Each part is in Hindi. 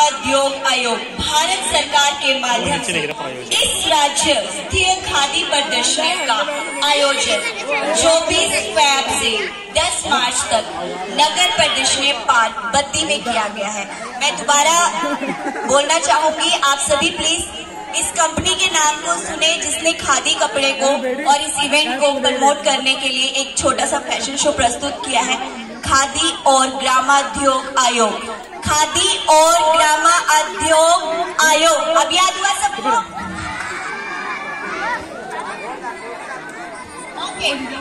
ग्रामोद्योग आयोग, भारत सरकार के माध्यम से इस राज्य स्तरीय खादी प्रदर्शनी का आयोजन 24 फैब से 10 मार्च तक नगर प्रदर्शनी पार्क बद्दी में किया गया है। मैं दोबारा बोलना चाहूँगी, आप सभी प्लीज़ इस कंपनी के नाम को सुने जिसने खादी कपड़े को और इस इवेंट को प्रमोट करने के लिए एक छोटा सा फ़ैशन शो प्रस्तुत किया है। खादी और ग्रामोद्योग आयोग। खादी और ग्रामा उद्योग आयोग। अब याद हुआ सबको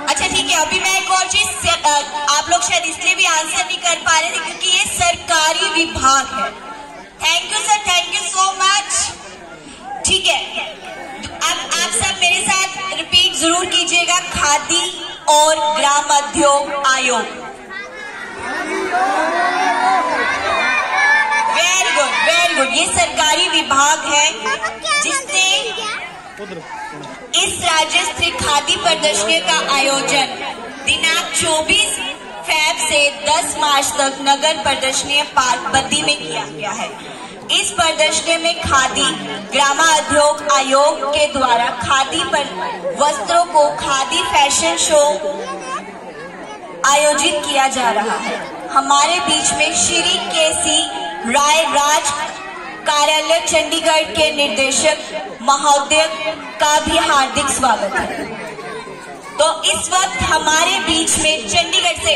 अच्छा ठीक है। अभी मैं एक और चीज़ आप लोग शायद इसलिए भी आंसर नहीं कर पा रहे थे क्योंकि ये सरकारी विभाग है। Thank you sir thank you so much ठीक है। अब आप सब मेरे साथ रिपीट ज़रूर कीजिएगा। खादी और ग्रामोद्योग आयोग। गुड ये सरकारी विभाग है जिसने इस राज्य स्तरीय खादी प्रदर्शनी का आयोजन दिनांक 24 फैब से 10 मार्च तक नगर प्रदर्शनी पार्क बद्दी में किया गया है। इस प्रदर्शनी में खादी ग्रामा उद्योग आयोग के द्वारा खादी पर वस्त्रों को खादी फ़ैशन शो आयोजित किया जा रहा है। हमारे बीच में श्री के सी राय राज कार्यालय चंडीगढ़ के निर्देशक महोदय का भी हार्दिक स्वागत है। तो इस वक्त हमारे बीच में चंडीगढ़ से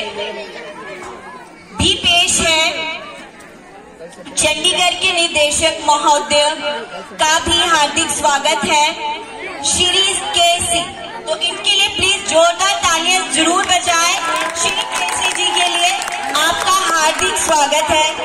भी पेश है चंडीगढ़ के निदेशक महोदय का भी हार्दिक स्वागत है, श्री के सी। तो इनके लिए प्लीज़ जोरदार तालियाँ ज़रूर बजाएँ। श्री केसी जी के लिए आपका हार्दिक स्वागत है।